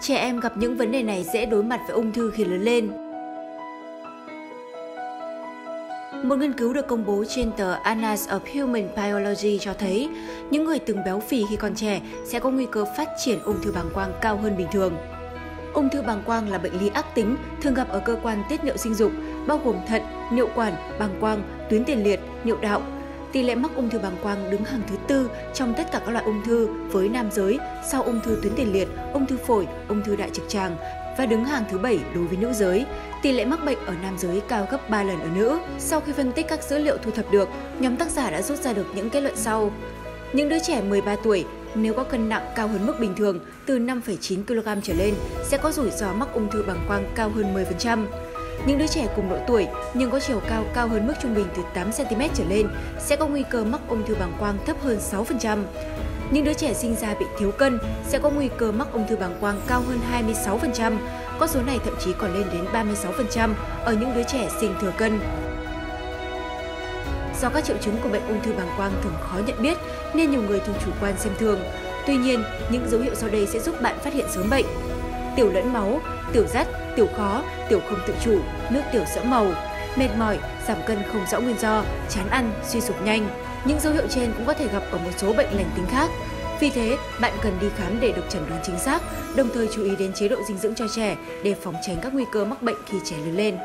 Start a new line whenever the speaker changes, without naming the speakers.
trẻ em gặp những vấn đề này dễ đối mặt với ung thư khi lớn lên. Một nghiên cứu được công bố trên tờ Annals of Human Biology cho thấy những người từng béo phì khi còn trẻ sẽ có nguy cơ phát triển ung thư bàng quang cao hơn bình thường. Ung thư bàng quang là bệnh lý ác tính, thường gặp ở cơ quan tiết niệu sinh dục, bao gồm thận, niệu quản, bàng quang, tuyến tiền liệt, niệu đạo. Tỷ lệ mắc ung thư bàng quang đứng hàng thứ tư trong tất cả các loại ung thư với nam giới sau ung thư tuyến tiền liệt, ung thư phổi, ung thư đại trực tràng và đứng hàng thứ bảy đối với nữ giới. Tỷ lệ mắc bệnh ở nam giới cao gấp 3 lần ở nữ. Sau khi phân tích các dữ liệu thu thập được, nhóm tác giả đã rút ra được những kết luận sau. Những đứa trẻ 13 tuổi nếu có cân nặng cao hơn mức bình thường từ 5,9 kg trở lên sẽ có rủi ro mắc ung thư bàng quang cao hơn 10%. Những đứa trẻ cùng độ tuổi nhưng có chiều cao cao hơn mức trung bình từ 8 cm trở lên sẽ có nguy cơ mắc ung thư bàng quang thấp hơn 6%. Những đứa trẻ sinh ra bị thiếu cân sẽ có nguy cơ mắc ung thư bàng quang cao hơn 26%, con số này thậm chí còn lên đến 36% ở những đứa trẻ sinh thừa cân. Do các triệu chứng của bệnh ung thư bàng quang thường khó nhận biết nên nhiều người thường chủ quan xem thường. Tuy nhiên, những dấu hiệu sau đây sẽ giúp bạn phát hiện sớm bệnh. Tiểu lẫn máu, tiểu rắt, tiểu khó, tiểu không tự chủ, nước tiểu sẫm màu, mệt mỏi, giảm cân không rõ nguyên do, chán ăn, suy sụp nhanh. Những dấu hiệu trên cũng có thể gặp ở một số bệnh lành tính khác. Vì thế, bạn cần đi khám để được chẩn đoán chính xác, đồng thời chú ý đến chế độ dinh dưỡng cho trẻ để phòng tránh các nguy cơ mắc bệnh khi trẻ lớn lên.